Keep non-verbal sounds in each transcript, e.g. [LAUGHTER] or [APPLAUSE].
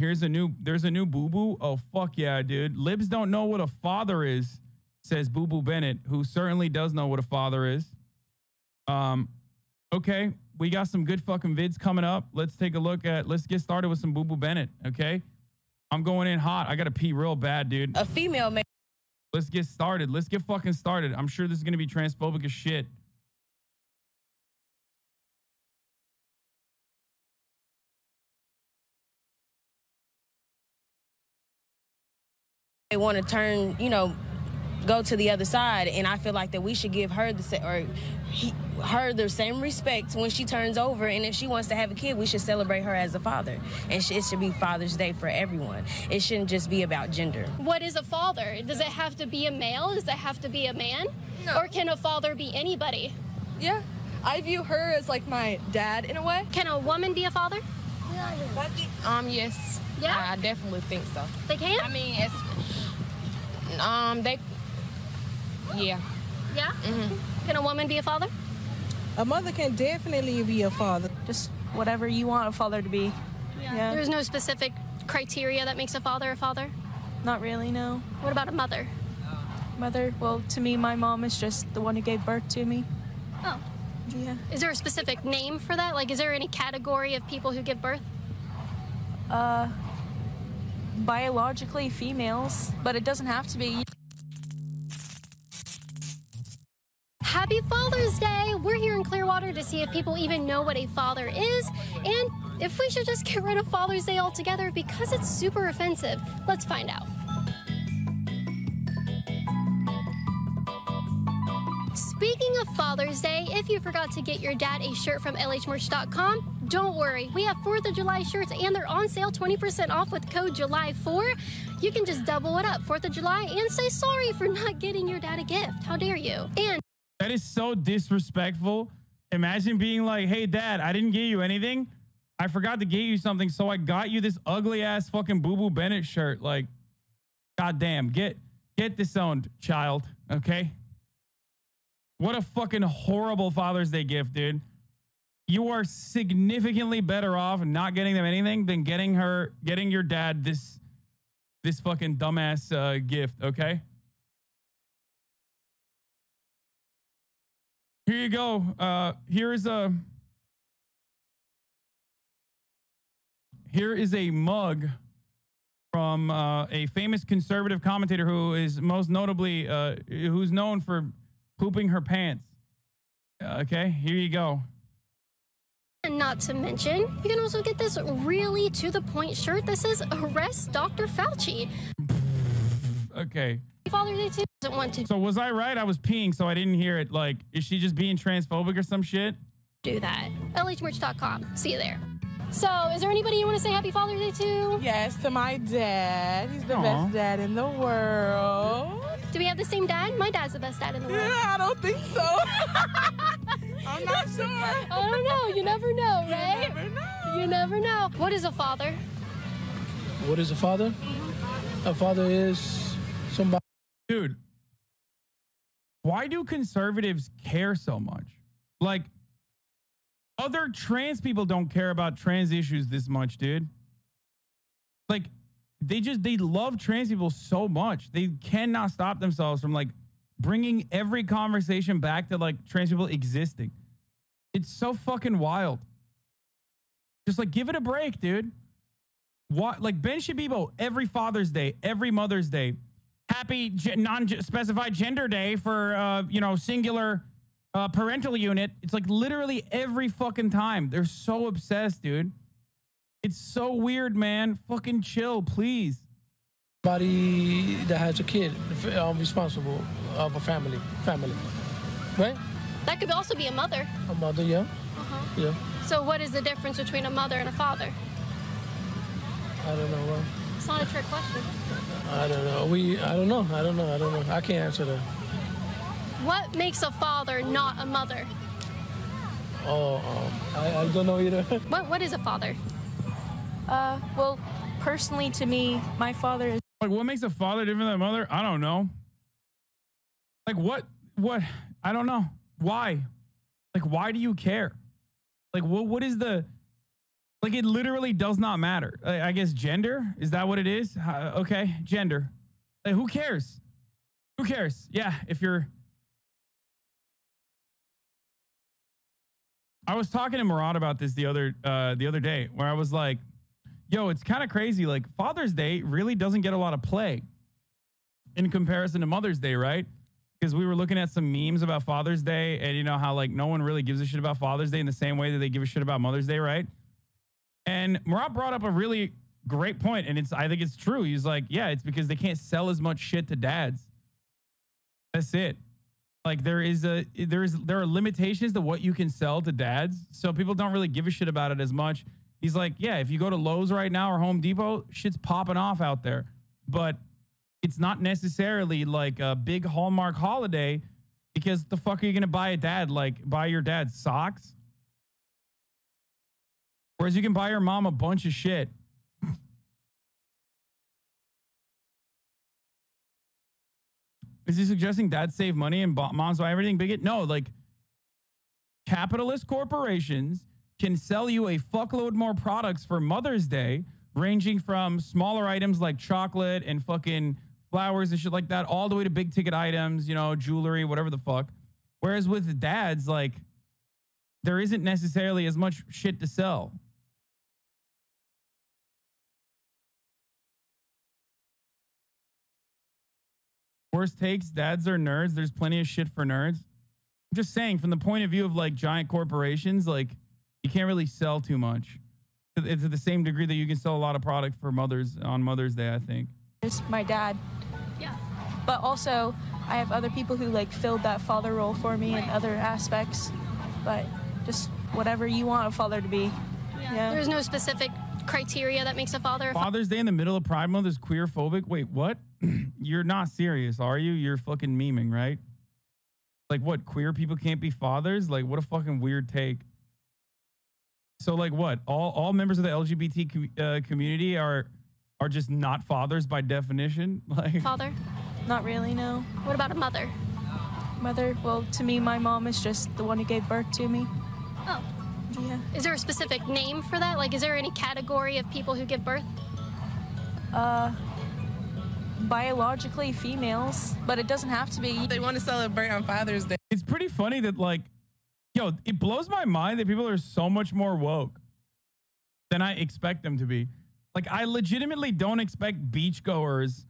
Here's a new there's a new boo boo. Oh fuck yeah, dude. Libs don't know what a father is, says Boo Boo Bennett, who certainly does know what a father is. Um, okay, we got some good fucking vids coming up. Let's take a look at let's get started with some Boo Boo Bennett. Okay. I'm going in hot. I gotta pee real bad, dude. A female man. Let's get started. Let's get fucking started. I'm sure this is gonna be transphobic as shit. Want to turn, you know, go to the other side, and I feel like that we should give her the sa- or he, her the same respect when she turns over, and if she wants to have a kid, we should celebrate her as a father, and sh- it should be Father's Day for everyone. It shouldn't just be about gender. What is a father? Does it have to be a male? Does it have to be a man? No. Or can a father be anybody? Yeah. I view her as like my dad in a way. Can a woman be a father? Um, yes. Yeah? I definitely think so. They can? I mean, it's, um, they, yeah. yeah? Can a woman be a father? A mother can definitely be a father. Just whatever you want a father to be. Yeah. There's no specific criteria that makes a father a father. Not really, no. What about a mother? Mother, well, to me, my mom is just the one who gave birth to me. Oh. Yeah. Is there a specific name for that? Like, is there any category of people who give birth? Uh, biologically females, but it doesn't have to be. Happy Father's Day! We're here in Clearwater to see if people even know what a father is and if we should just get rid of Father's Day altogether because it's super offensive. Let's find out. Speaking of Father's Day, if you forgot to get your dad a shirt from LHmerch.com, don't worry. We have 4th of July shirts and they're on sale 20% off with code July4. You can just double it up 4th of July and say sorry for not getting your dad a gift. How dare you? And That is so disrespectful. Imagine being like, hey, dad, I didn't get you anything. I forgot to get you something. So I got you this ugly ass fucking Boo Boo Bennett shirt. Like, goddamn, get get disowned, child. Okay. What a fucking horrible Father's Day gift, dude. You are significantly better off not getting them anything than getting her, getting your dad this, this fucking dumbass uh, gift. Okay. Here you go. Uh, here is a here is a mug from uh, a famous conservative commentator who is most notably uh, who's known for pooping her pants. Uh, Okay, here you go. And not to mention, you can also get this really to the point shirt that says arrest Dr. Fauci. Okay. Father's Day too doesn't want to So was I right? I was peeing, so I didn't hear it. Like, is she just being transphobic or some shit? do that. LHmerch.com. See you there. So, is there anybody you want to say Happy Father's Day to? Yes, to my dad. He's the Aw. best dad in the world. Do we have the same dad? My dad's the best dad in the world. Yeah, I don't think so. [LAUGHS] I'm not sure. I don't know. You never know, right? Never know. You never know. What is a father? What is a father? A father is somebody. Dude, why do conservatives care so much? Like, other trans people don't care about trans issues this much, dude. Like, they just, they love trans people so much. They cannot stop themselves from like bringing every conversation back to like trans people existing. It's so fucking wild. Just like, give it a break, dude. What, like Ben Shabibo, every Father's Day, every Mother's Day, happy non-specified gender day for uh, you know singular uh, parental unit. It's like literally every fucking time. They're so obsessed, dude. It's so weird, man. Fucking chill, please. Somebody that has a kid, I'm responsible of a family, family, right? That could also be a mother. A mother, yeah, Uh-huh. yeah. So, what is the difference between a mother and a father? I don't know. uh, It's not a trick question. I don't know. We, I don't know. I don't know. I don't know. I can't answer that. What makes a father not a mother? Oh, um, I, I don't know either. [LAUGHS] What What is a father? Uh, well, personally, to me, my father is Like, what makes a father different than a mother? I don't know. Like, what? What? I don't know. Why? Like, why do you care? Like, what? What is the? Like it literally does not matter. I I guess gender is that what it is? Uh, okay, gender. Like, who cares? Who cares? Yeah, if you're. I was talking to Murad about this the other uh, the other day, where I was like, "Yo, it's kind of crazy. Like Father's Day really doesn't get a lot of play in comparison to Mother's Day, right?" Because we were looking at some memes about Father's Day, and you know how like no one really gives a shit about Father's Day in the same way that they give a shit about Mother's Day, right? And Murat brought up a really great point, and it's I think it's true. He's like, yeah, it's because they can't sell as much shit to dads. That's it. Like there is a there is there are limitations to what you can sell to dads, so people don't really give a shit about it as much. He's like, yeah, if you go to Lowe's right now or Home Depot, shit's popping off out there, but it's not necessarily like a big Hallmark holiday because the fuck are you gonna buy a dad like buy your dad socks? Whereas you can buy your mom a bunch of shit. [LAUGHS] Is he suggesting dads save money and moms buy everything big? No, like capitalist corporations can sell you a fuckload more products for Mother's Day, ranging from smaller items like chocolate and fucking flowers and shit like that, all the way to big ticket items, you know, jewelry, whatever the fuck. Whereas with dads, like, there isn't necessarily as much shit to sell. Worst takes, dads are nerds. There's plenty of shit for nerds. I'm just saying, from the point of view of like giant corporations, like you can't really sell too much. It's to the same degree that you can sell a lot of product for mothers on Mother's Day, I think. It's my dad. Yeah. But also, I have other people who like filled that father role for me in other aspects. But just whatever you want a father to be. Yeah. There's no specific criteria that makes a father a father. Father's Day in the middle of Pride Month is queer phobic. Wait, what? [CLEARS THROAT] You're not serious, are you? You're fucking memeing, right? Like what? Queer people can't be fathers? Like what a fucking weird take. So like what? All all members of the LGBT com- uh, community are are just not fathers by definition. [LAUGHS] Like Father. Not really, no. What about a mother? Mother, well, to me, my mom is just the one who gave birth to me. Oh. Yeah. Is there a specific name for that? Like, is there any category of people who give birth? Uh, biologically females, but it doesn't have to be. They want to celebrate on Father's Day. it's pretty funny that like yo it blows my mind that people are so much more woke than i expect them to be like i legitimately don't expect beachgoers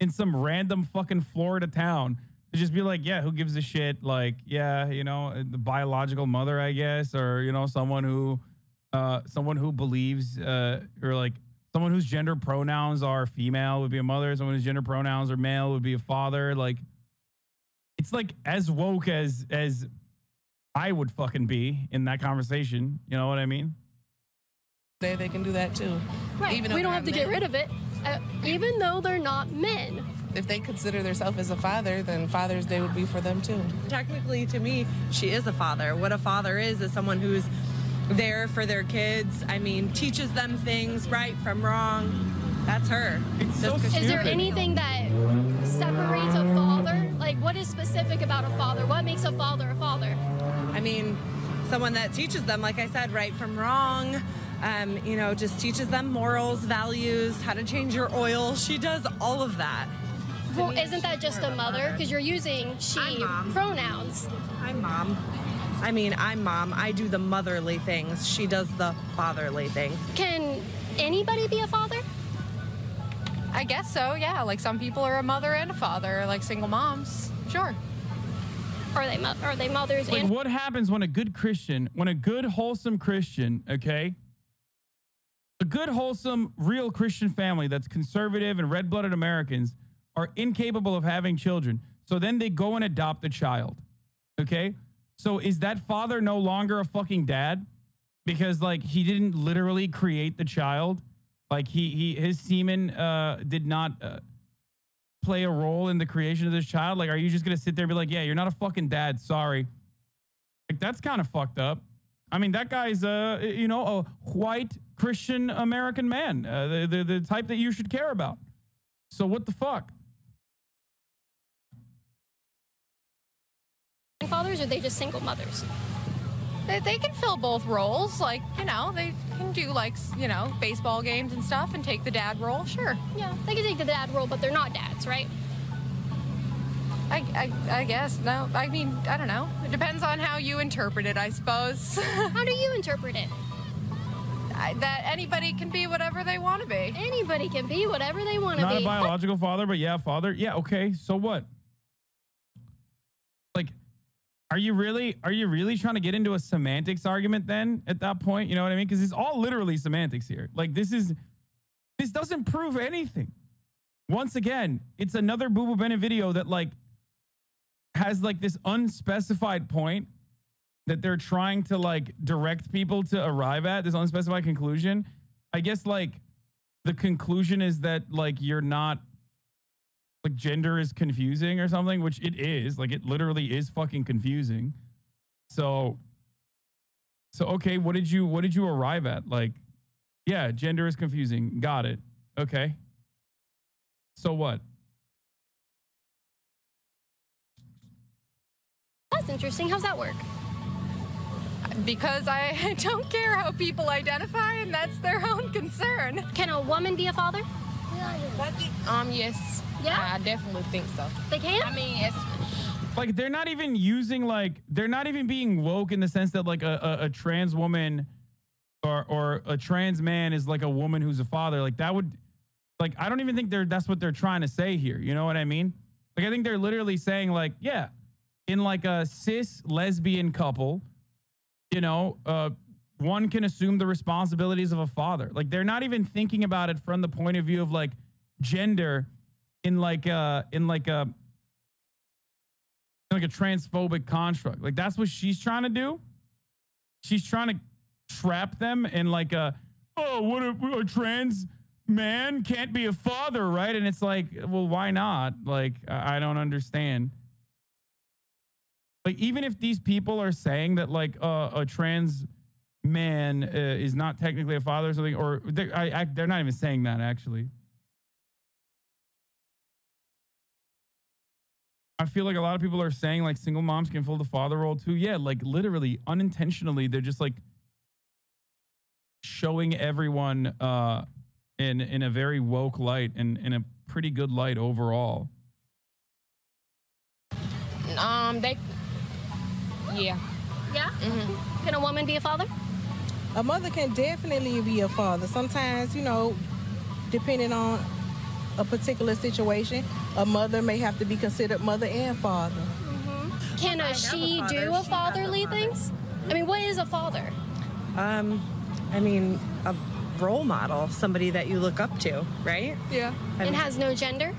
in some random fucking florida town to just be like yeah who gives a shit like yeah you know the biological mother i guess or you know someone who uh someone who believes uh or like someone whose gender pronouns are female would be a mother someone whose gender pronouns are male would be a father like it's like as woke as as I would fucking be in that conversation. You know what I mean? Day they can do that too. Right. Even though we don't have to not get rid of it, uh, even though they're not men. If they consider themselves as a father, then Father's Day would be for them too. Technically, to me, she is a father. What a father is is someone who's there for their kids. I mean, teaches them things right from wrong. That's her. It's so Just 'cause Is there anything that separates a father? Like, what is specific about a father? What makes a father a father? I mean, someone that teaches them, like I said, right from wrong. Um, you know, just teaches them morals, values, how to change your oil. She does all of that. Well, me, isn't that just a mother? Because you're using she I'm mom. pronouns. I'm mom. I mean, I'm mom. I do the motherly things. She does the fatherly things. Can anybody be a father? I guess so, yeah. Like some people are a mother and a father, like single moms. Sure. Are they mo- are they mothers Like, and what happens when a good Christian, when a good, wholesome Christian, okay, a good, wholesome, real Christian family that's conservative and red blooded Americans are incapable of having children. So then they go and adopt a child, okay? So is that father no longer a fucking dad? Because, like, he didn't literally create the child. Like, he, he his semen uh, did not. Uh, play a role in the creation of this child? Like, are you just gonna sit there and be like, yeah, you're not a fucking dad, sorry. Like, that's kind of fucked up. I mean, that guy's uh, you know, a white Christian American man, uh, the, the the type that you should care about. So what the fuck? fathers, or are they just single mothers? they, they can fill both roles. Like, you know, they can do like, you know, baseball games and stuff and take the dad role. Sure. Yeah, they can take the dad role, but they're not dads, right? I, I, I guess. No, I mean, I don't know. It depends on how you interpret it, I suppose. [LAUGHS] How do you interpret it? I- that anybody can be whatever they want to be. Anybody can be whatever they want to be. Not a biological father, but yeah, father. Yeah, okay. So what? Like, are you really are you really trying to get into a semantics argument then at that point? You know what I mean? Because it's all literally semantics here. Like this is this doesn't prove anything. Once again, it's another Boo Boo Bennett video that like has like this unspecified point that they're trying to like direct people to arrive at this unspecified conclusion. I guess like the conclusion is that like you're not like gender is confusing or something, which it is. Like it literally is fucking confusing. So so okay, what did you what did you arrive at? Like yeah, gender is confusing. Got it. Okay. So what? That's interesting. How's that work? Because I [LAUGHS] don't care how people identify, and that's their own concern. Can a woman be a father? Um, yes. Yeah? I definitely think so. They can? I mean, it's like they're not even using like they're not even being woke in the sense that like a, a, a trans woman or or a trans man is like a woman who's a father like that would like i don't even think they're that's what they're trying to say here you know what i mean like i think they're literally saying like yeah in like a cis lesbian couple you know uh one can assume the responsibilities of a father like they're not even thinking about it from the point of view of like gender in like a in like a like a transphobic construct. Like that's what she's trying to do. She's trying to trap them in like a oh what a, a trans man can't be a father, right? And it's like, well, why not? Like I don't understand. Like even if these people are saying that like uh, a trans man uh, is not technically a father or something, or they're, I, I, they're not even saying that actually. I feel like a lot of people are saying like single moms can fill the father role too. Yeah, like literally unintentionally, they're just like showing everyone uh in in a very woke light and in a pretty good light overall. um they yeah. Yeah? Can a woman be a father? A mother can definitely be a father. Sometimes, you know, depending on a particular situation, a mother may have to be considered mother and father. Can a she do a fatherly things? I mean, what is a father? Um, I mean, a role model, somebody that you look up to, right? Yeah. I It mean, has no gender?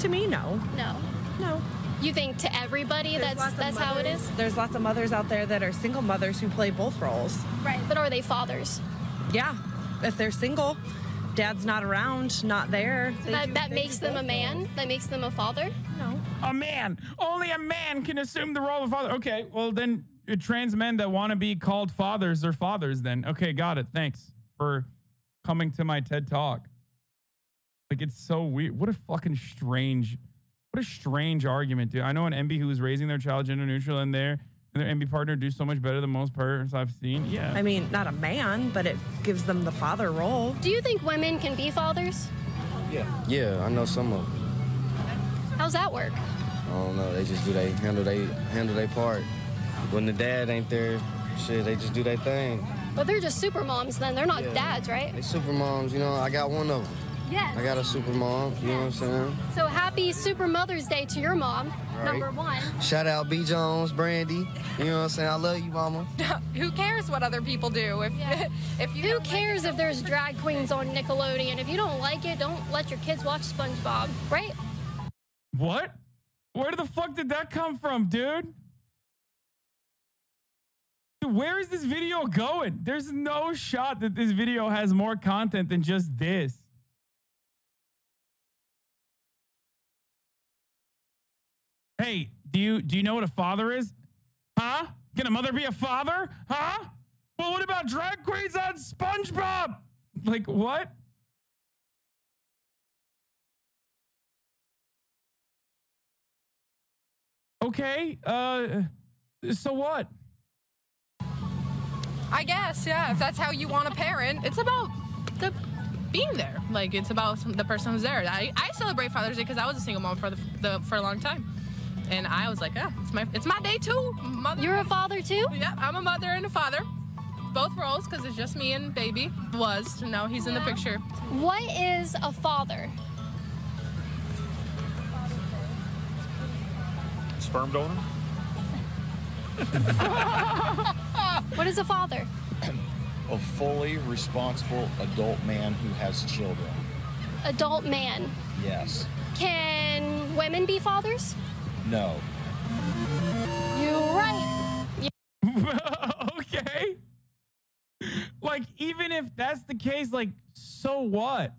to me, no. No. No. You think to everybody There's that's lots of that's how it is? There's lots of mothers out there that are single mothers who play both roles. Right. But are they fathers? Yeah. If they're single, dad's not around, not there. they that do- that makes them a man? roles. That makes them a father? No. A man, only a man can assume the role of father. Okay, well then uh, trans men that want to be called fathers are fathers then. Okay, got it. Thanks for coming to my TED talk. Like it's so weird. What a fucking strange what a strange argument, dude. I know an enby who was raising their child gender neutral and their and their enby partner do so much better than most parents I've seen. Yeah. I mean, not a man, but it gives them the father role. Do you think women can be fathers? Yeah, Yeah, I know some of them. How's that work? I don't know. They just do they handle they handle their part. When the dad ain't there, shit, they just do their thing. But they're just super moms then. They're not Yeah. dads, right? They super moms, you know. I got one of them. Yes. I got a super mom. You know what I'm saying? So happy Super Mother's Day to your mom, Right. number one. Shout out B Jones, Brandy. You know what I'm saying? I love you, mama. [LAUGHS] Who cares what other people do? If [LAUGHS] if you Who don't like cares if there's drag queens on Nickelodeon? If you don't like it, don't let your kids watch SpongeBob, right? What? Where the fuck did that come from, dude? Dude, Where is this video going? There's no shot that this video has more content than just this. Hey, do you do you know what a father is? Huh? Can a mother be a father? Huh? Well, what about drag queens on SpongeBob? Like what? Okay. Uh so what? I guess, yeah. If that's how you want to parent, it's about the being there. Like it's about the person who's there. I, I celebrate Father's Day because I was a single mom for the, the for a long time, and I was like, yeah, it's my it's my day too. Mother. You're a father too? Yeah, I'm a mother and a father. Both roles because it's just me and baby. Was now he's in the picture. What is a father? Sperm donor? [LAUGHS] What is a father? A fully responsible adult man who has children. Adult man. Yes. Can women be fathers? No. You're right. [LAUGHS] okay. Like, even if that's the case, like, so what?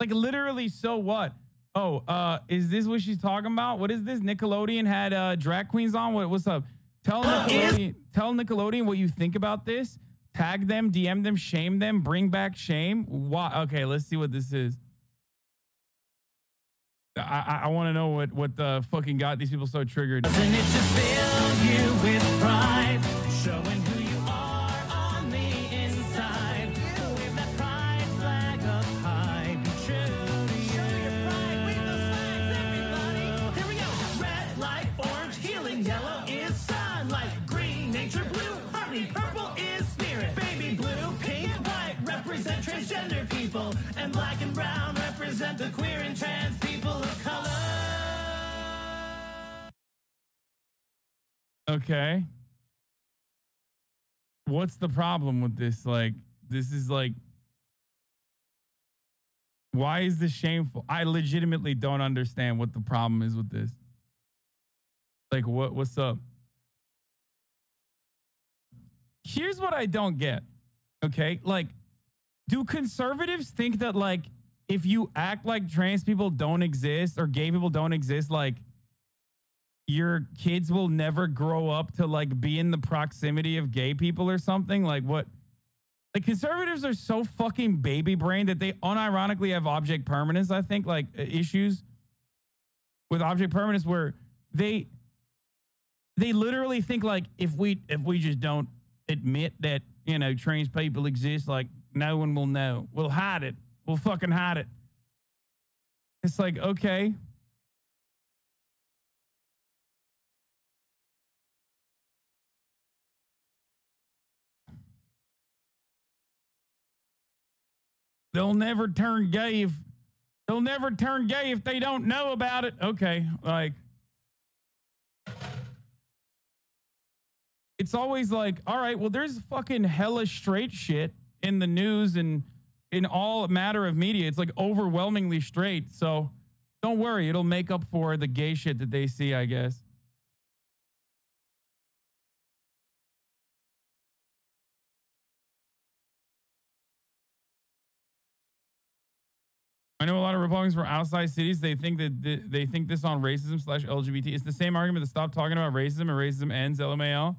Like, literally, so what? Oh, uh, is this what she's talking about? What is this? Nickelodeon had uh drag queens on. What what's up? Tell Nickelodeon, tell Nickelodeon what you think about this. Tag them, DM them, shame them, bring back shame. Why? Okay, let's see what this is. I I, want to know what what the fucking got these people so triggered. Doesn't it just fill you with pride? Showing who you are on the inside. Wave that pride flag up high. Be true to you. Show your pride. Wave those flags, everybody. Here we go. Red light, orange, healing. Yellow is sunlight. Green, nature. Blue, harmony. Purple is spirit. Baby blue, pink, white represent transgender people. And black and brown represent the queer and trans people Okay. What's the problem with this? Like, this is like, why is this shameful? I legitimately don't understand what the problem is with this. Like, what? What's up? Here's what I don't get. Okay, like, do conservatives think that like if you act like trans people don't exist or gay people don't exist, like your kids will never grow up to like be in the proximity of gay people or something? Like what? Like conservatives are so fucking baby brain that they unironically have object permanence, I think, like issues with object permanence where they they literally think like if we if we just don't admit that, you know, trans people exist, like no one will know. We'll hide it. We'll fucking hide it. It's like, okay. They'll never turn gay if they'll never turn gay if they don't know about it. Okay, like it's always like, all right, well, there's fucking hella straight shit in the news and in all matter of media. It's like overwhelmingly straight. So don't worry, it'll make up for the gay shit that they see, I guess. I know a lot of Republicans from outside cities. They think that th- they think this on racism slash LGBT. It's the same argument to stop talking about racism and racism ends. LMAO.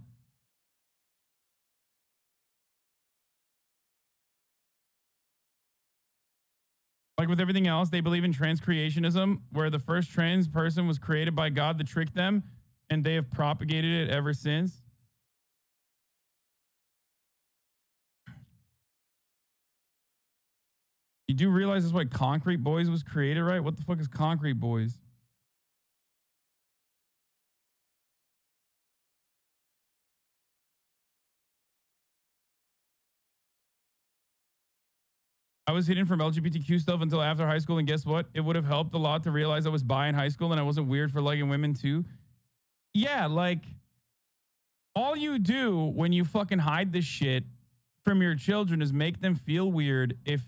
Like with everything else, they believe in trans creationism, where the first trans person was created by God to trick them, and they have propagated it ever since. You do realize that's why Concrete Boys was created, right? What the fuck is Concrete Boys? I was hidden from LGBTQ stuff until after high school, and guess what? It would have helped a lot to realize I was bi in high school and I wasn't weird for liking women too. Yeah, like all you do when you fucking hide this shit from your children is make them feel weird if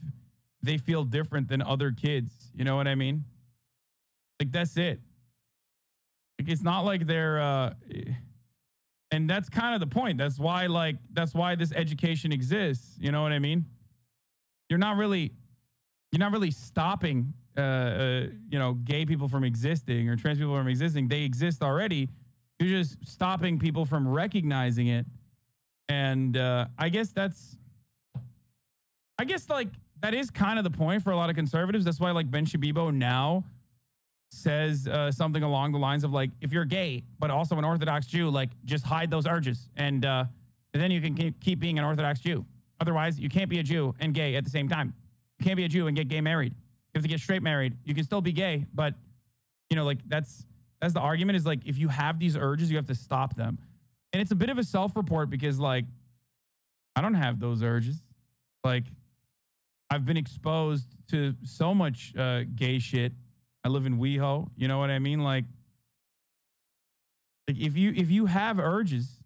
they feel different than other kids. You know what I mean? Like that's it. Like it's not like they're uh and that's kind of the point. That's why like that's why this education exists. You know what I mean? You're not really you're not really stopping uh, uh you know gay people from existing or trans people from existing. They exist already. You're just stopping people from recognizing it. And uh I guess that's I guess like that is kind of the point for a lot of conservatives. That's why like Ben Shabibo now says uh, something along the lines of like, if you're gay but also an Orthodox Jew, like just hide those urges and uh, And then you can keep, keep being an Orthodox Jew. Otherwise, you can't be a Jew and gay at the same time. You can't be a Jew and get gay married. You have to get straight married. You can still be gay, but you know, like that's that's the argument is like if you have these urges, you have to stop them. And it's a bit of a self-report because like I don't have those urges. Like I've been exposed to so much uh, gay shit. I live in WeHo. You know what I mean? Like, like if you if you have urges,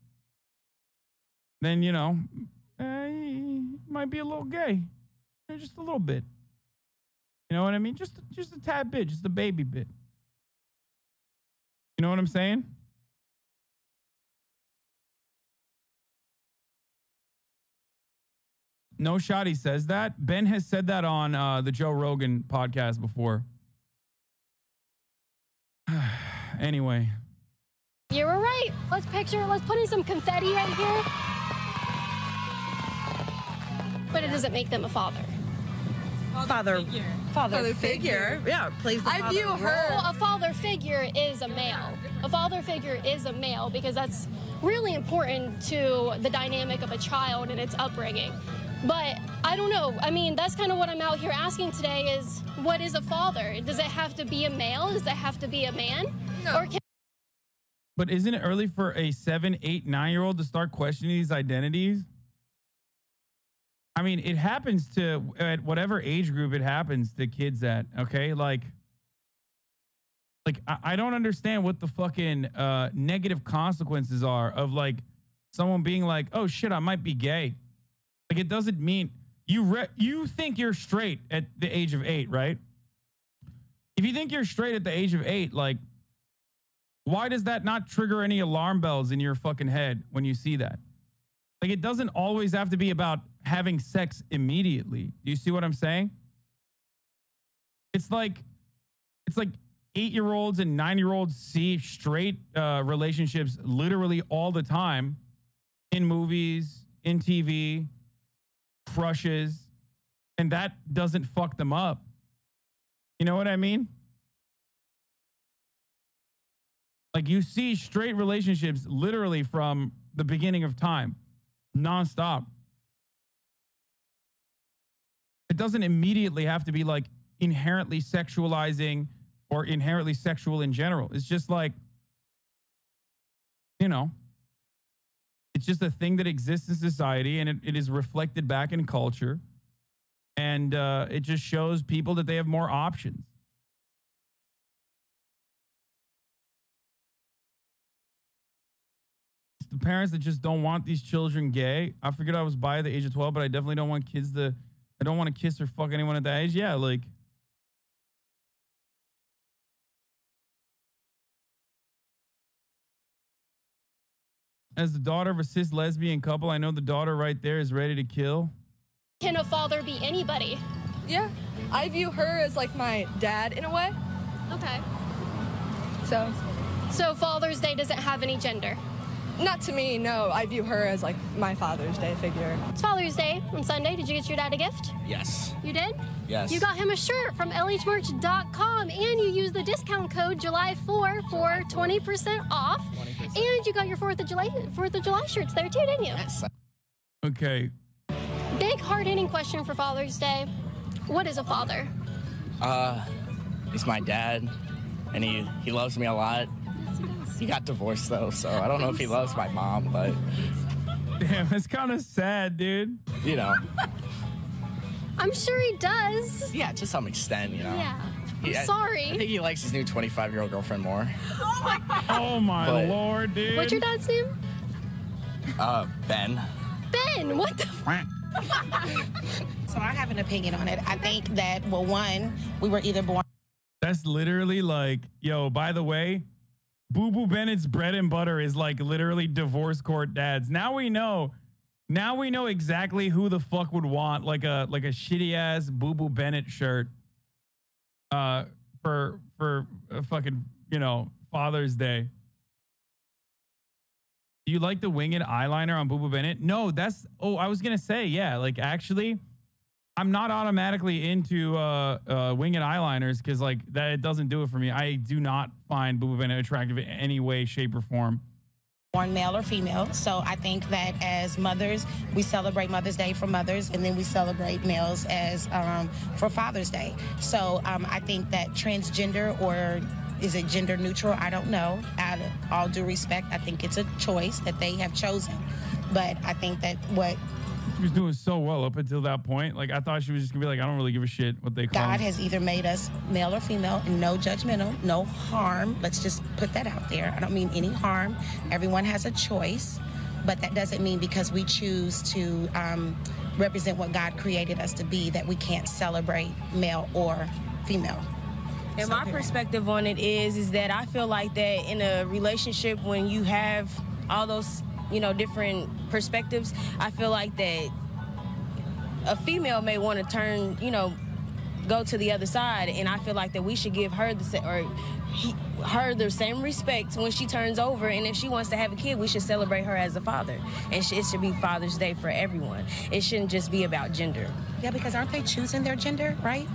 then you know uh, you might be a little gay, Uh, just a little bit. You know what I mean? Just just a tad bit, just a baby bit. You know what I'm saying? No shot. He says that. Ben has said that on uh, the Joe Rogan podcast before. [SIGHS] anyway, You were right. Let's picture, let's put in some confetti right here. But it doesn't make them a father. Father, father, figure. Yeah, plays the I view her- Well, a father figure is a male. A father figure is a male because that's really important to the dynamic of a child and its upbringing. But I don't know. I mean, that's kind of what I'm out here asking today is what is a father? Does it have to be a male? Does it have to be a man? Or can but isn't it early for a seven, eight, nine year old to start questioning these identities? I mean, it happens to at whatever age group it happens to kids at. Okay, like, like I, I don't understand what the fucking uh, negative consequences are of like someone being like, "Oh shit, I might be gay." Like, it doesn't mean you re- you think you're straight at the age of eight, right? If you think you're straight at the age of eight, like why does that not trigger any alarm bells in your fucking head when you see that? Like it doesn't always have to be about having sex immediately. Do you see what I'm saying? It's like it's like 8-year-olds and 9-year-olds see straight uh relationships literally all the time in movies, in TV, crushes, and that doesn't fuck them up. You know what I mean? Like you see straight relationships literally from the beginning of time, nonstop. It doesn't immediately have to be like inherently sexualizing or inherently sexual in general. It's just like, you know, it's just a thing that exists in society and it, it is reflected back in culture. And uh, it just shows people that they have more options. It's the parents that just don't want these children gay. I figured I was by the age of 12, but I definitely don't want kids to, I don't want to kiss or fuck anyone at that age. Yeah, like, as the daughter of a cis lesbian couple, I know the daughter right there is ready to kill. can a father be anybody? Yeah, I view her as like my dad in a way. Okay. So, So Father's Day doesn't have any gender. Not to me, no. I view her as like my Father's Day figure. It's Father's Day on Sunday. Did you get your dad a gift? Yes. You did? Yes. You got him a shirt from lhmerch.com and you used the discount code July4 for 20% off. And you got your 4th of July 4th of July shirts there too, didn't you? Yes. Okay. Big hard-hitting question for Father's Day. What is a father? Uh, he's my dad, and he he loves me a lot. He got divorced though, so I don't know if he loves my mom, but Damn, it's kind of sad, dude. you know, [LAUGHS] I'm sure he does. yeah, to some extent, you know. Yeah. He- I'm I- sorry. I think he likes his new 25 year old girlfriend more. Oh my [LAUGHS] But- lord, dude. What's your dad's name? Uh, Ben. Ben. What the [LAUGHS] So I have an opinion on it. I think that, well, one, we were either born. That's literally like, yo, by the way, Boo Boo Bennett's bread and butter is like literally divorce court dads. Now we know. Now we know exactly who the fuck would want like a like a shitty ass Boo Boo Bennett shirt uh for for a fucking, you know, Father's Day. Do you like the winged eyeliner on Boo Boo Bennett? No, that's oh, I was gonna say, yeah, like actually, I'm not automatically into uh, uh, winged eyeliners because like that it doesn't do it for me. I do not find Boo Boo attractive in any way, shape, or form. born male or female. So I think that as mothers, we celebrate Mother's Day for mothers, and then we celebrate males as um, for Father's Day. So um, I think that transgender or is it gender neutral? I don't know. Out of all due respect, I think it's a choice that they have chosen. But I think that what She was doing so well up until that point. Like I thought she was just gonna be like, I don't really give a shit what they call. God has either made us male or female, and no judgmental, no harm. Let's just put that out there. I don't mean any harm. Everyone has a choice, but that doesn't mean because we choose to um, represent what God created us to be that we can't celebrate male or female. And my perspective on it is, is that I feel like that in a relationship when you have all those, you know, different perspectives, I feel like that a female may want to turn, you know, go to the other side, and I feel like that we should give her the sa- or he, her the same respect when she turns over, and if she wants to have a kid, we should celebrate her as a father, and it should be Father's Day for everyone. It shouldn't just be about gender. Yeah, because aren't they choosing their gender, right?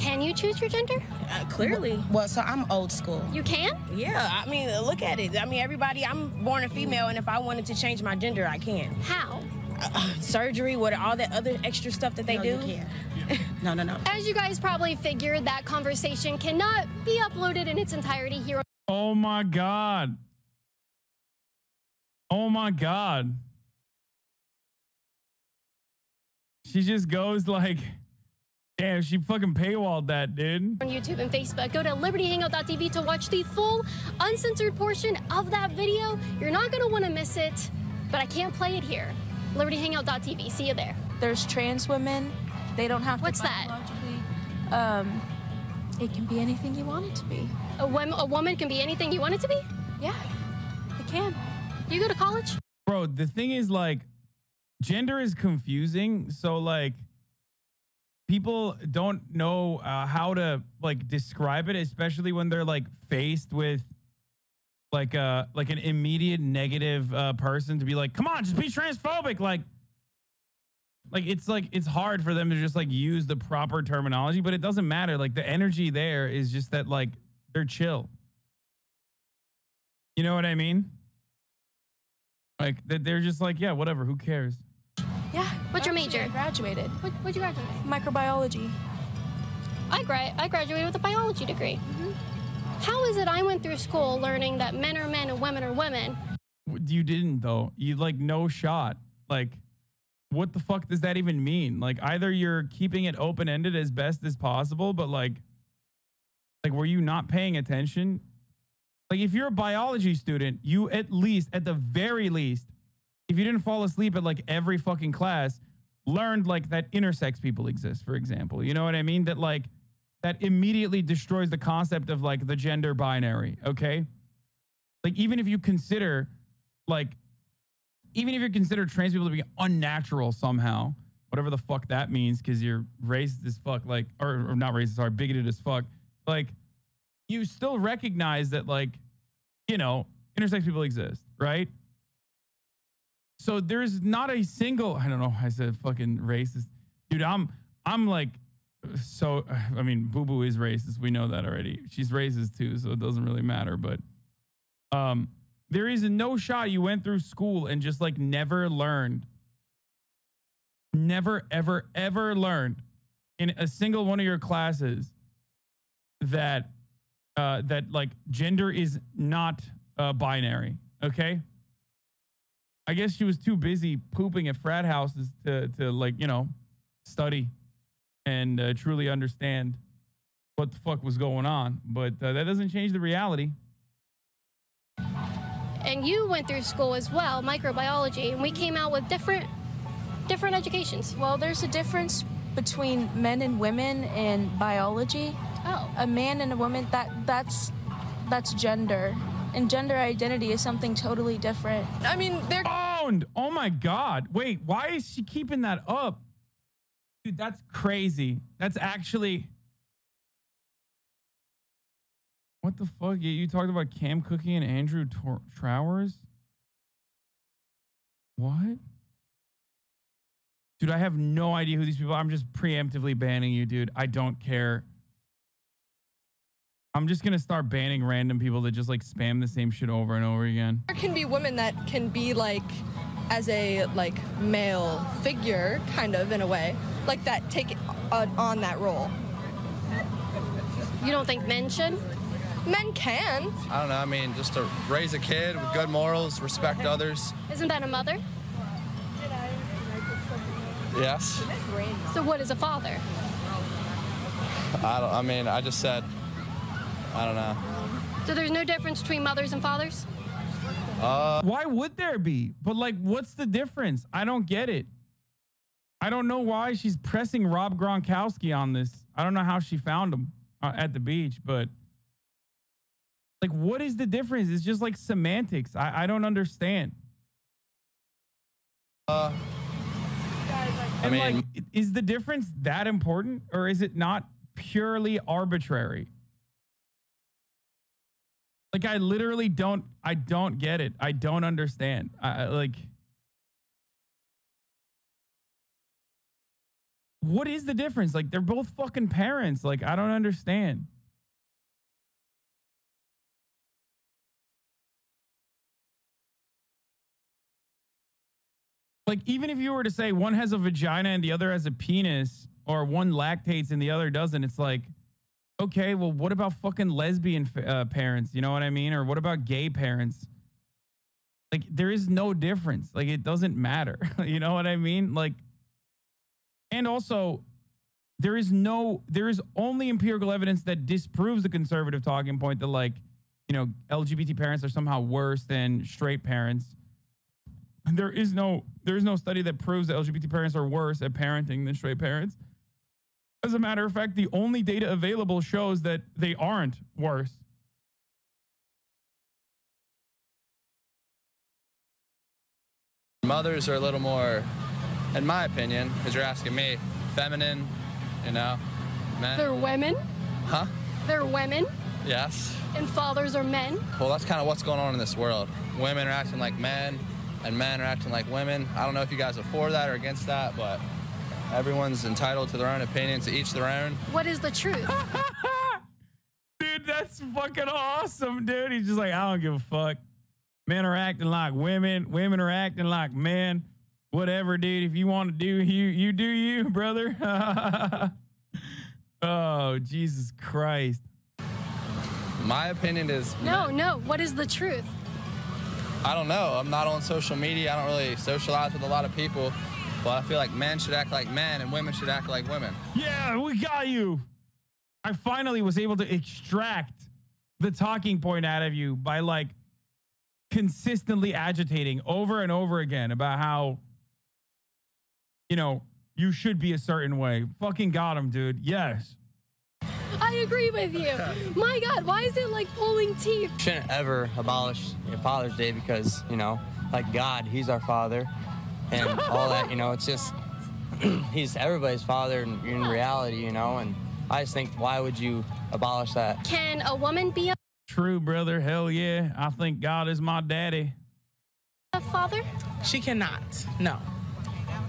Can you choose your gender? Uh, clearly. Well, so I'm old school. You can? Yeah, I mean, look at it. I mean, everybody. I'm born a female, and if I wanted to change my gender, I can. How? Uh, surgery, what all that other extra stuff that they No, do. you can't. [LAUGHS] No, no, no. As you guys probably figured, that conversation cannot be uploaded in its entirety here Oh my god. Oh my god. She just goes like, damn, she fucking paywalled that, dude. on YouTube and Facebook. Go to libertyhangout.tv to watch the full uncensored portion of that video. You're not going to want to miss it, but I can't play it here. libertyhangout.tv. See you there. There's trans women. They don't have to What's that? Um, it can be anything you want it to be. A, wom- a woman can be anything you want it to be? Yeah, it can. You go to college? Bro, the thing is like gender is confusing, so like people don't know uh, how to like describe it especially when they're like faced with like uh like an immediate negative uh person to be like, "Come on, just be transphobic." Like like it's like it's hard for them to just like use the proper terminology, but it doesn't matter. Like the energy there is just that like they're chill. You know what I mean? Like that they're just like, yeah, whatever, who cares? Yeah. What's your major? I graduated. What, what'd you graduate? Microbiology. I, gra- I graduated with a biology degree. Mm-hmm. How is it I went through school learning that men are men and women are women? You didn't though. You like no shot. Like what the fuck does that even mean? Like either you're keeping it open-ended as best as possible, but like like were you not paying attention? Like if you're a biology student, you at least at the very least if you didn't fall asleep at like every fucking class, learned like that intersex people exist, for example. You know what I mean? That like that immediately destroys the concept of like the gender binary, okay? Like even if you consider like even if you consider trans people to be unnatural somehow, whatever the fuck that means, because you're racist as fuck, like or, or not racist, sorry, bigoted as fuck, like you still recognize that like, you know, intersex people exist, right? So there's not a single I don't know, I said fucking racist. Dude, I'm I'm like so I mean, Boo Boo is racist. We know that already. She's racist too, so it doesn't really matter. But um, there is no shot you went through school and just like never learned, never ever ever learned in a single one of your classes that uh, that like gender is not uh, binary. Okay. I guess she was too busy pooping at frat houses to to like you know study and uh, truly understand what the fuck was going on. But uh, that doesn't change the reality. And you went through school as well, microbiology, and we came out with different different educations. Well, there's a difference between men and women in biology. Oh. A man and a woman that that's that's gender. And gender identity is something totally different. I mean, they're Owned. Oh my god. Wait, why is she keeping that up? Dude, that's crazy. That's actually What the fuck? You, you talked about Cam Cookie and Andrew Tor- Trowers? What? Dude, I have no idea who these people are. I'm just preemptively banning you, dude. I don't care. I'm just gonna start banning random people that just like spam the same shit over and over again. There can be women that can be like, as a like male figure, kind of in a way, like that take uh, on that role. You don't think men should? Men can. I don't know. I mean, just to raise a kid with good morals, respect others. Isn't that a mother? Yes. So what is a father? I don't. I mean, I just said. I don't know. So there's no difference between mothers and fathers? Uh, why would there be? But like, what's the difference? I don't get it. I don't know why she's pressing Rob Gronkowski on this. I don't know how she found him uh, at the beach, but like, what is the difference? It's just like semantics. I, I don't understand. Uh, I And mean, like, is the difference that important, or is it not purely arbitrary? Like, I literally don't. I don't get it. I don't understand. I like. What is the difference? Like, they're both fucking parents. Like, I don't understand. like even if you were to say one has a vagina and the other has a penis or one lactates and the other doesn't it's like okay well what about fucking lesbian uh, parents you know what i mean? Or what about gay parents? Like there is no difference. Like it doesn't matter [LAUGHS] you know what i mean? Like and also there is no there is only empirical evidence that disproves the conservative talking point that like you know lgbt parents are somehow worse than straight parents. There is no there is no study that proves that LGBT parents are worse at parenting than straight parents. As a matter of fact, the only data available shows that they aren't worse. mothers are a little more, in my opinion, because you're asking me, feminine. You know, men. They're women. Huh? They're women. Yes. And fathers are men. Well, that's kind of what's going on in this world. Women are acting like men, and men are acting like women. I don't know if you guys are for that or against that, but everyone's entitled to their own opinion, to each their own. What is the truth? [LAUGHS] Dude, that's fucking awesome, dude. He's just like, I don't give a fuck. Men are acting like women, women are acting like men. Whatever, dude. If you want to do you, you do you, [LAUGHS] brother. [LAUGHS] oh, Jesus Christ. My opinion is No, no. What is the truth? I don't know. I'm not on social media. I don't really socialize with a lot of people. But I feel like men should act like men and women should act like women. Yeah, we got you. I finally was able to extract the talking point out of you by like consistently agitating over and over again about how, you know, you should be a certain way. Fucking got him, dude. Yes. I agree with you. My God, why is it like pulling teeth? shouldn't ever abolish you Father's Day because, you know, like God, He's our Father and all that, you know, it's just, [CLEARS THROAT] He's everybody's Father in, in reality, you know, and I just think, why would you abolish that? Can a woman be a True, brother. Hell yeah. I think God is my daddy. a father? She cannot. No.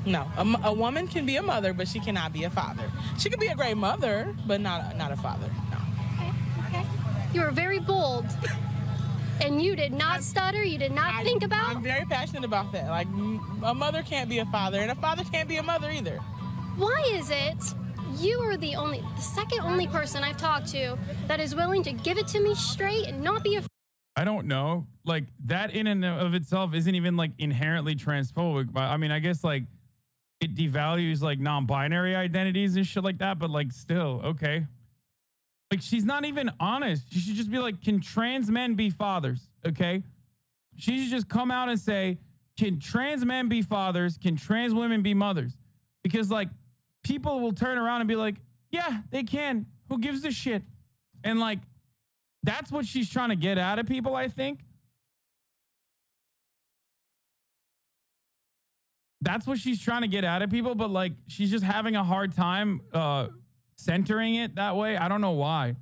No. A woman can be a mother, but she cannot be a father. She could be a great mother, but not not a father. No. Okay. okay. You are very bold. And you did not stutter. You did not think about. I'm very passionate about that. Like a mother can't be a father, and a father can't be a mother either. Why is it you are the only, the second only person I've talked to that is willing to give it to me straight and not be a I don't know. Like that in and of itself isn't even like inherently transphobic. But I mean, I guess like it devalues like non-binary identities and shit like that. But like still, okay. Like she's not even honest. She should just be like, can trans men be fathers? Okay. She should just come out and say, can trans men be fathers? Can trans women be mothers? Because like people will turn around and be like, yeah, they can. Who gives a shit? And like that's what she's trying to get out of people, I think. That's what she's trying to get out of people, but like she's just having a hard time uh centering it that way. I don't know why.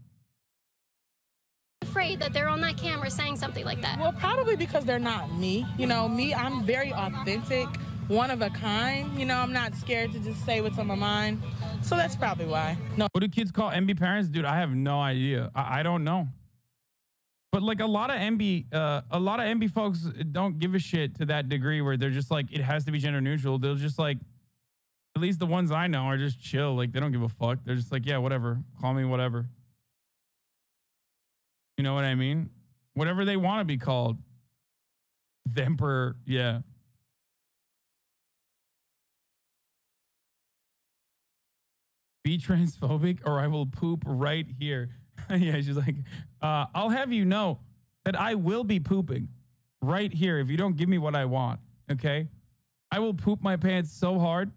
afraid that they're on that camera saying something like that. Well, probably because they're not me. You know, me, I'm very authentic. one of a kind. You know, I'm not scared to just say what's on my mind. So that's probably why. No. What do kids call enby parents? Dude, I have no idea. I, I don't know. But like a lot of enby, uh, a lot of enby folks don't give a shit to that degree where they're just like, it has to be gender neutral. They'll just like, at least the ones I know are just chill. Like they don't give a fuck. They're just like, yeah, whatever. Call me whatever. You know what I mean? Whatever they want to be called. The emperor, yeah. Be transphobic or I will poop right here. [LAUGHS] yeah, she's like, uh, I'll have you know that I will be pooping right here if you don't give me what I want. Okay. I will poop my pants so hard.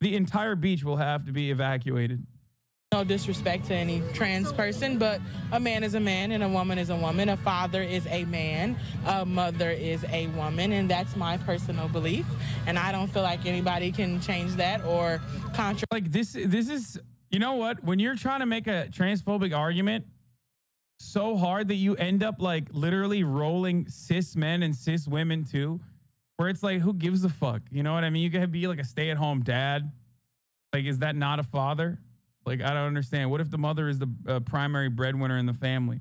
The entire beach will have to be evacuated. No disrespect to any trans person, but a man is a man and a woman is a woman. A father is a man, a mother is a woman, and that's my personal belief. And I don't feel like anybody can change that or contra. Like this, this is, you know what? When you're trying to make a transphobic argument so hard that you end up like literally rolling cis men and cis women too, where it's like, who gives a fuck? You know what I mean? You could be like a stay at home dad. Like, is that not a father? Like, I don't understand. What if the mother is the uh, primary breadwinner in the family?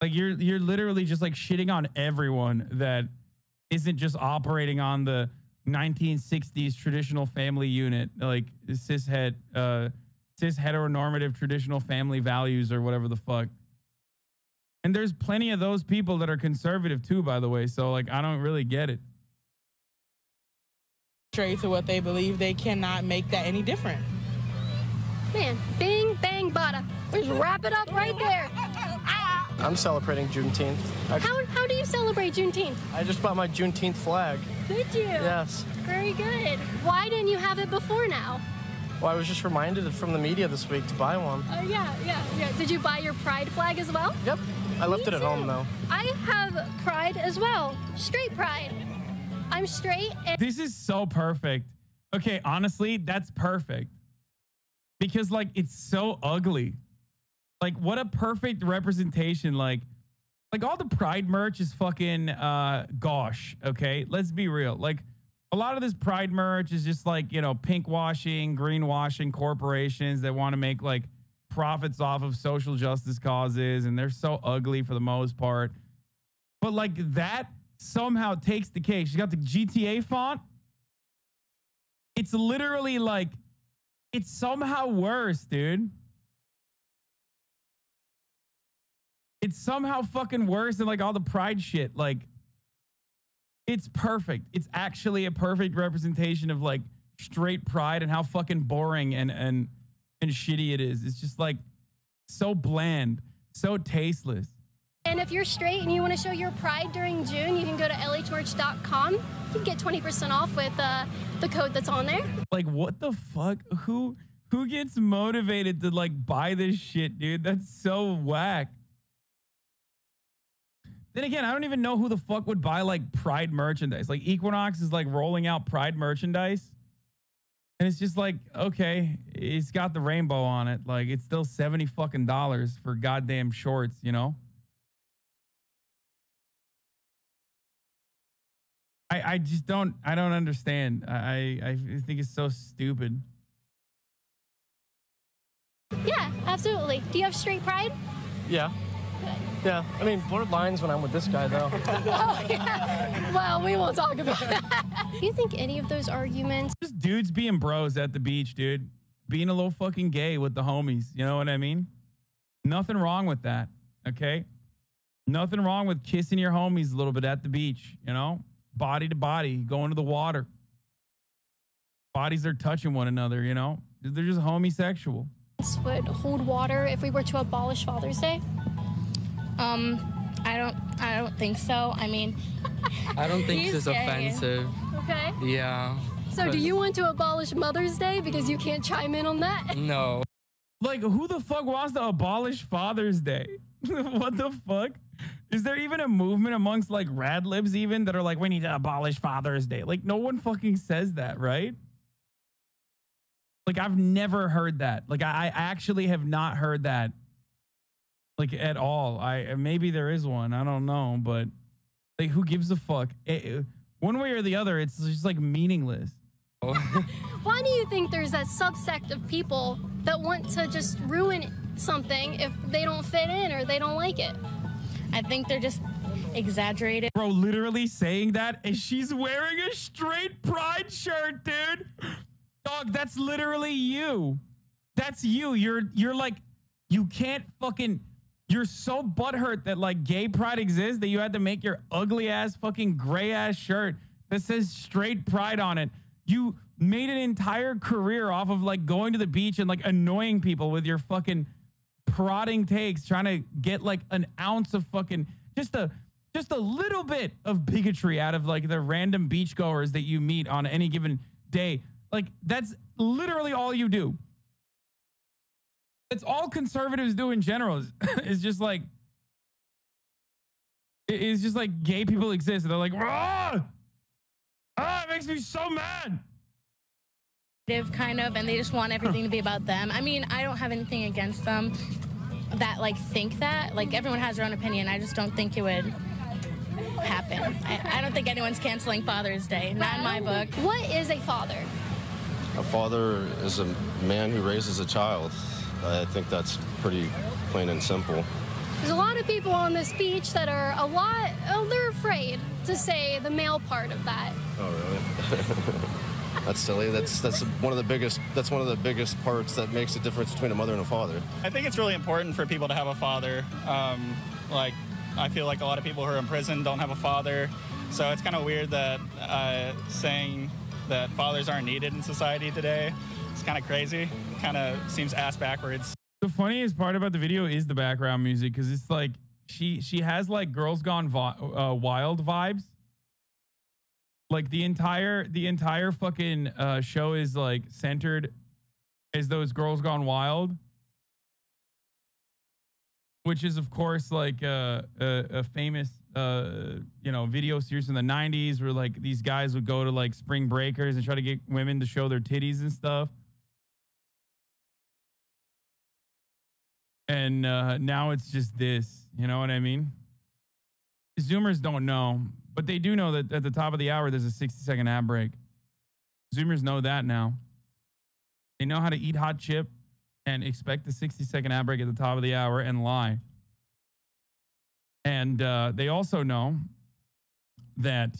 Like, you're you're literally just like shitting on everyone that isn't just operating on the 1960s traditional family unit, like cis het, uh, cis heteronormative traditional family values or whatever the fuck. And there's plenty of those people that are conservative too, by the way. So like, I don't really get it. Contrary to what they believe, they cannot make that any different. Man, bing, bang, bada. Let's wrap it up right there. I'm celebrating Juneteenth. I, How, how do you celebrate Juneteenth? I just bought my Juneteenth flag. Did you? Yes. Very good. Why didn't you have it before now? Well, I was just reminded from the media this week to buy one. Oh, yeah, yeah, yeah. Did you buy your pride flag as well? Yep. I left it at home though. I have pride as well. Straight pride. I'm straight This is so perfect. Okay, honestly, that's perfect. Because like it's so ugly. Like what a perfect representation like like all the pride merch is fucking uh gosh, okay? Let's be real. Like a lot of this pride merch is just like, you know, pink washing, green washing corporations that want to make like profits off of social justice causes and they're so ugly for the most part. But like that somehow takes the cake. She got the GTA font. It's literally like it's somehow worse, dude. It's somehow fucking worse than like all the pride shit. Like it's perfect. It's actually a perfect representation of like straight pride and how fucking boring and and and shitty it is. It's just like so bland, so tasteless. And if you're straight and you want to show your pride during June, you can go to lhmerch.com. You can get 20% off with uh, the code that's on there. Like what the fuck? Who who gets motivated to like buy this shit, dude? That's so whack. Then again, I don't even know who the fuck would buy like Pride merchandise. Like Equinox is like rolling out Pride merchandise. And it's just like, okay, it's got the rainbow on it. Like it's still 70 fucking dollars for goddamn shorts, you know? I, I just don't I don't understand. I, I I think it's so stupid. Yeah, absolutely. Do you have straight pride? Yeah. Yeah. I mean, blurred lines when I'm with this guy though. [LAUGHS] oh, yeah. Well, we won't talk about that. Do you think any of those arguments Just dudes being bros at the beach, dude. Being a little fucking gay with the homies. You know what I mean? Nothing wrong with that. Okay. Nothing wrong with kissing your homies a little bit at the beach, you know? Body to body, going to the water. Bodies are touching one another, you know? They're just homosexual. would hold water if we were to abolish Father's Day? Um, I don't. I don't think so. I mean, I don't think [LAUGHS] He's this is gay. offensive. Okay. Yeah. So, do you want to abolish Mother's Day because you can't chime in on that? [LAUGHS] No. Like, who the fuck wants to abolish Father's Day? [LAUGHS] what the fuck? Is there even a movement amongst like rad libs even that are like, we need to abolish Father's Day? Like, no one fucking says that, right? Like, I've never heard that. Like, I, I actually have not heard that, like, at all. I maybe there is one. I don't know, but like, who gives a fuck? Eh, eh, one way or the other, it's just like meaningless. [LAUGHS] Why do you think there's that subsect of people that want to just ruin something if they don't fit in or they don't like it? I think they're just exaggerated. Bro, literally saying that, and she's wearing a straight pride shirt, dude. Dog, that's literally you. That's you. You're you're like, you can't fucking. You're so butthurt that like gay pride exists that you had to make your ugly ass fucking gray ass shirt that says straight pride on it. You made an entire career off of like going to the beach and like annoying people with your fucking prodding takes, trying to get like an ounce of fucking just a just a little bit of bigotry out of like the random beachgoers that you meet on any given day. Like that's literally all you do. It's all conservatives do in general. Is, [LAUGHS] is just like it's just like gay people exist. And they're like, ah, ah, it makes me so mad. Kind of and they just want everything to be about them i mean i don't have anything against them that like think that like everyone has their own opinion i just don't think it would happen i, I don't think anyone's canceling father's day not in my book What is a father? A father is a man who raises a child. I think that's pretty plain and simple. There's a lot of people on this beach that are a lot, oh, they're afraid to say the male part of that. Oh, really? [LAUGHS] that's silly. That's that's one of the biggest. That's one of the biggest parts that makes the difference between a mother and a father. I think it's really important for people to have a father. Um, like, I feel like a lot of people who are in prison don't have a father. So it's kind of weird that uh, saying that fathers aren't needed in society today. It's kind of crazy. Kind of seems ass backwards. The funniest part about the video is the background music because it's like she she has like Girls Gone Vi- uh, Wild vibes. Like the entire the entire fucking uh, show is like centered as those Girls Gone Wild, which is of course like uh, a, a famous uh, you know video series in the '90s where like these guys would go to like spring breakers and try to get women to show their titties and stuff. and uh, now it's just this. You know what I mean? Zoomers don't know, but they do know that at the top of the hour there's a 60 second ad break. Zoomers know that now. They know how to eat hot chip and expect the 60 second ad break at the top of the hour and lie. And uh, they also know that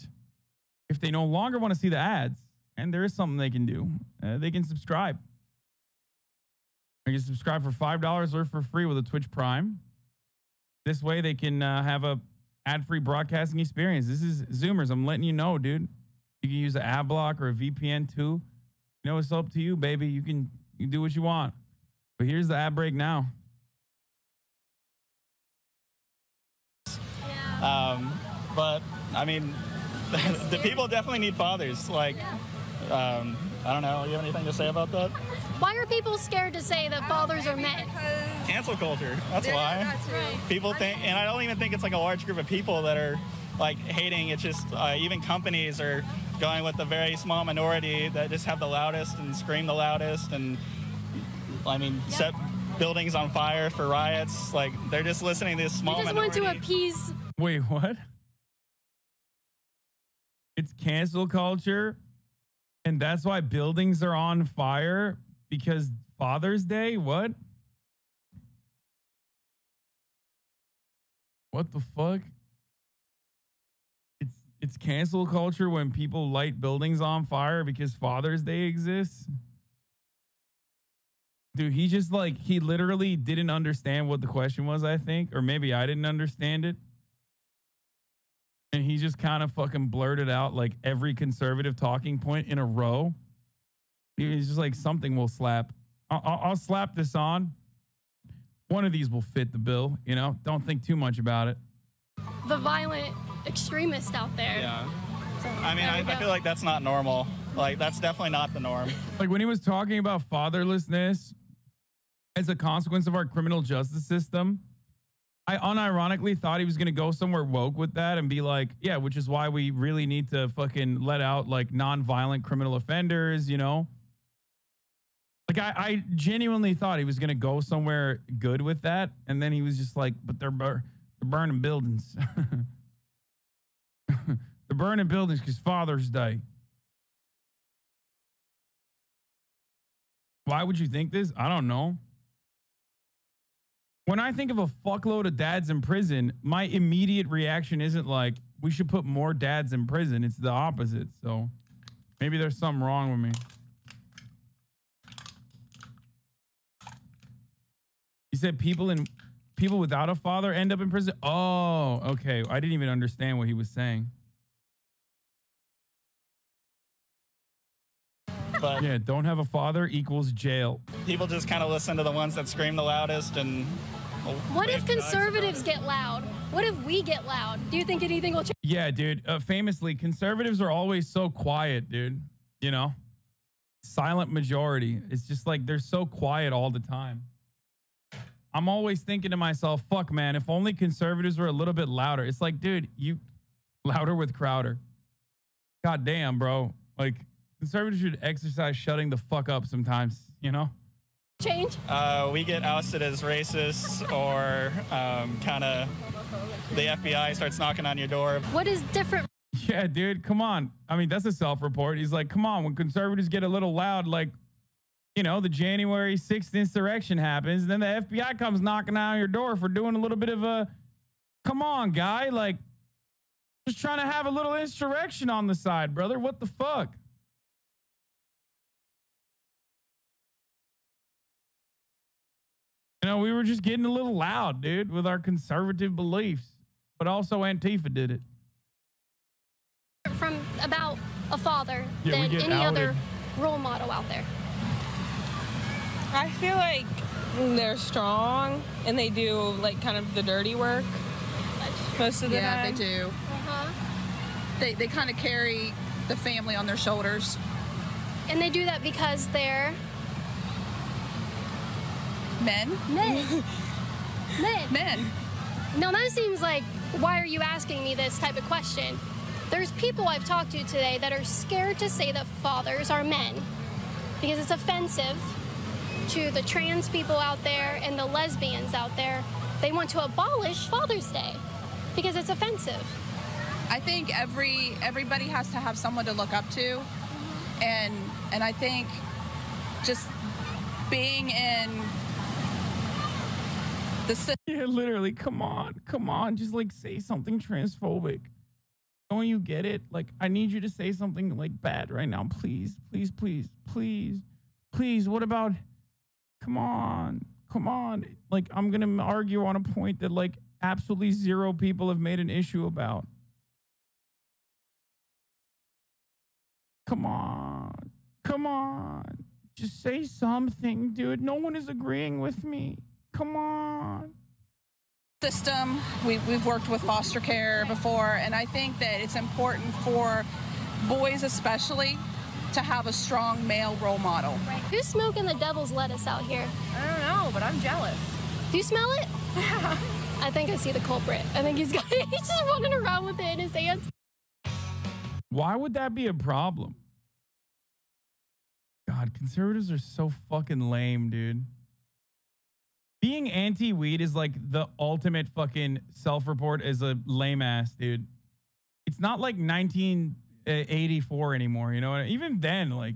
if they no longer want to see the ads, and there is something they can do, uh, they can subscribe. They can subscribe for five dollars or for free with a Twitch Prime. This way, they can uh, have a ad-free broadcasting experience. This is Zoomers. I'm letting you know, dude. You can use an ad block or a VPN too. You know, it's up to you, baby. You can you do what you want. But here's the ad break now. Um, but I mean, [LAUGHS] the people definitely need fathers. Like, um, I don't know. You have anything to say about that? Why are people scared to say that fathers are men? Cancel culture. That's Yeah, why. that's right. People think, and I don't even think it's like a large group of people that are like hating. It's just uh, even companies are going with the very small minority that just have the loudest and scream the loudest, and I mean, set buildings on fire for riots. Like they're just listening to this small We just want minority. to appease. Wait, what? It's cancel culture, and that's why buildings are on fire because Father's Day. What? What the fuck? It's it's cancel culture when people light buildings on fire because Father's Day exists. Dude, he just like he literally didn't understand what the question was, I think, or maybe I didn't understand it. And he just kind of fucking blurted out like every conservative talking point in a row. He was just like, something will slap. I'll, I'll slap this on. One of these will fit the bill, you know? Don't think too much about it. The violent extremist out there. Yeah. So, I mean, I, I feel like that's not normal. Like that's definitely not the norm. [LAUGHS] Like when he was talking about fatherlessness as a consequence of our criminal justice system, I unironically thought he was going to go somewhere woke with that and be like, yeah, which is why we really need to fucking let out like non-violent criminal offenders, you know? Like I, I genuinely thought he was to go somewhere good with that. And then he was just like, but they're, bur- they're burning buildings. [LAUGHS] They're burning buildings because Father's Day. Why would you think this? I don't know. When I think of a fuckload of dads in prison, my immediate reaction isn't like, we should put more dads in prison. It's the opposite. So maybe there's something wrong with me. Said people in people without a father end up in prison? Oh, okay. I didn't even understand what he was saying. But Yeah, don't have a father equals jail. people just kind of listen to the ones that scream the loudest and. What if conservatives get loud? What if we get loud? Do you think anything will change? Yeah, dude. Uh, famously, conservatives are always so quiet, dude. You know, silent majority. It's just like they're so quiet all the time. I'm always thinking to myself, fuck, man, if only conservatives were a little bit louder. It's like, dude, you louder with Crowder. God damn, bro. Like, conservatives should exercise shutting the fuck up sometimes, you know? Change? Uh, we get ousted as racists, or um, kind of the FBI starts knocking on your door. What is different? [LAUGHS] Yeah, dude, come on. I mean, that's a self report. He's like, come on, when conservatives get a little loud, like, you know, the January 6th insurrection happens, and then the FBI comes knocking on your door for doing a little bit of a, come on, guy, like, just trying to have a little insurrection on the side, brother. What the fuck? You know, we were just getting a little loud, dude, with our conservative beliefs, but also Antifa did it. from about a father Yeah, than any other role model out there? I feel like they're strong and they do like kind of the dirty work most of the yeah, time. they do. Uh-huh. They, they kind of carry the family on their shoulders. And they do that because they're Men? men. [LAUGHS] men. Men. Now that seems like why are you asking me this type of question? There's people I've talked to today that are scared to say that fathers are men because it's offensive to the trans people out there and the lesbians out there. They want to abolish Father's Day because it's offensive. I think every everybody has to have someone to look up to, and and I think just being in the. [LAUGHS] Yeah, literally. Come on. Come on. Just like say something transphobic. Don't you get it? Like, I need you to say something like bad right now. Please, please, please, please, please. What about, come on, come on. Like, I'm going to argue on a point that like absolutely zero people have made an issue about. Come on. Come on. Just say something, dude. No one is agreeing with me. Come on. system. We, we've worked with foster care before, and I think that it's important for boys, especially, to have a strong male role model. Who's smoking the devil's lettuce out here? I don't know, but I'm jealous. Do you smell it? Yeah. [LAUGHS] I think I see the culprit. I think he's got [LAUGHS] he's just running around with it in his hands. Why would that be a problem? God, conservatives are so fucking lame, dude. Being anti weed is like the ultimate fucking self report as a lame ass, dude. It's not like 1984 anymore, you know? Even then, like,